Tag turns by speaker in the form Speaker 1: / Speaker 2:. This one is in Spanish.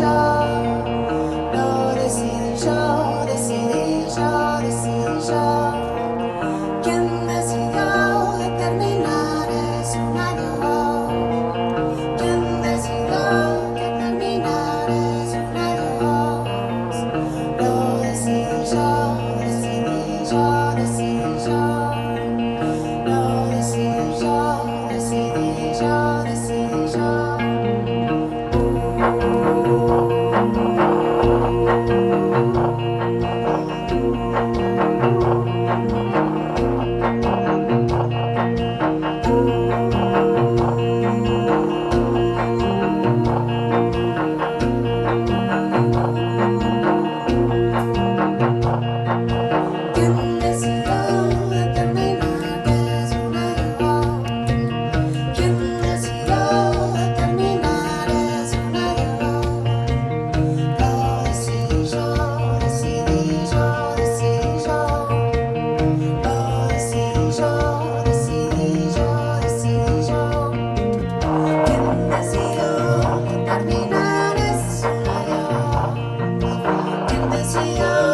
Speaker 1: No de sin yo, de yo, de yo. Quien decidió sin terminar es un adelanto. Quien decidió sin terminar es un adelanto. No de sin yo, de yo, de yo. Yeah.